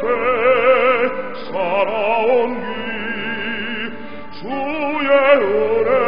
te sarà ogni gioia e ore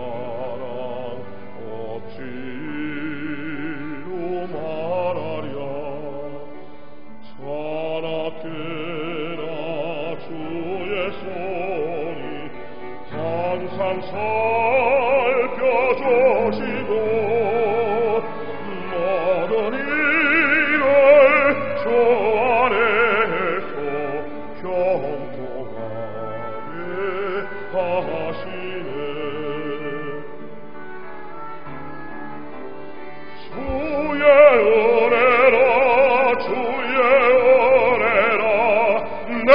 항상 살펴주시고 모든 일을 주 안에서 경통하게 하시네. 주의 은혜라 주의 은혜라 내